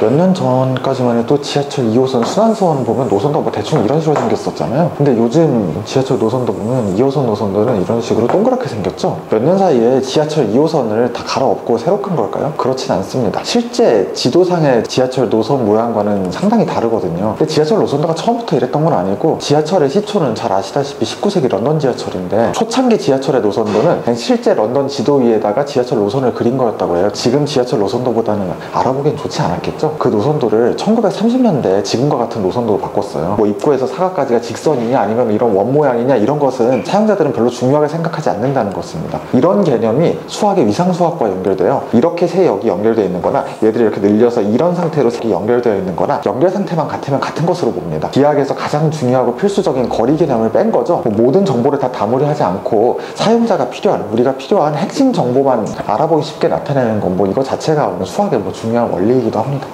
몇 년 전까지만 해도 지하철 2호선 순환선 보면 노선도 뭐 대충 이런 식으로 생겼었잖아요. 근데 요즘 지하철 노선도 보면 2호선 노선들은 이런 식으로 동그랗게 생겼죠. 몇 년 사이에 지하철 2호선을 다 갈아엎고 새로 깐 걸까요? 그렇진 않습니다. 실제 지도상의 지하철 노선 모양과는 상당히 다르거든요. 근데 지하철 노선도가 처음부터 이랬던 건 아니고 지하철의 시초는 잘 아시다시피 19세기 런던 지하철인데 초창기 지하철의 노선도는 실제 런던 지도 위에다가 지하철 노선을 그린 거였다고 해요. 지금 지하철 노선도보다는 알아보기엔 좋지 않았겠죠? 그 노선도를 1930년대 지금과 같은 노선도로 바꿨어요. 뭐 입구에서 사각까지가 직선이냐 아니면 이런 원 모양이냐 이런 것은 사용자들은 별로 중요하게 생각하지 않는다는 것입니다. 이런 개념이 수학의 위상수학과 연결돼요. 이렇게 세 역이 연결되어 있는 거나 얘들이 이렇게 늘려서 이런 상태로 연결되어 있는 거나 연결 상태만 같으면 같은 것으로 봅니다. 기하학에서 가장 중요하고 필수적인 거리 개념을 뺀 거죠. 뭐 모든 정보를 다 다무리 하지 않고 사용자가 필요한 우리가 필요한 핵심 정보만 알아보기 쉽게 나타내는 건 뭐 이거 자체가 수학의 뭐 중요한 원리이기도 합니다.